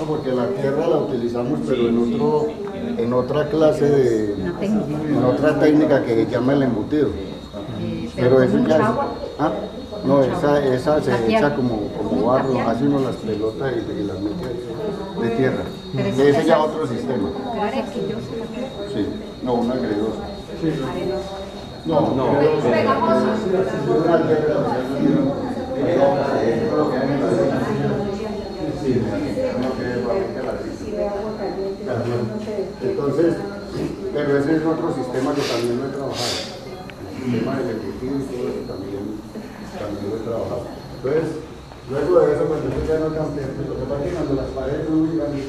No, porque la tierra la utilizamos, pero en otro, en otra clase de, en otra técnica que se llama el embutido. Eh, Pero eso ya. ¿Ah? No, esa, esa se echa como, como barro, hace uno las pelotas y, y las mete de tierra. Ese ya otro sistema. Sí, no, una gredosa. No, no. Entonces, pero ese es otro sistema que también lo he trabajado. El sistema del ejecutivo y todo eso también, también lo he trabajado. Entonces, luego de eso, cuando yo ya no cambié, lo que pasa es que cuando las paredes muy grandes,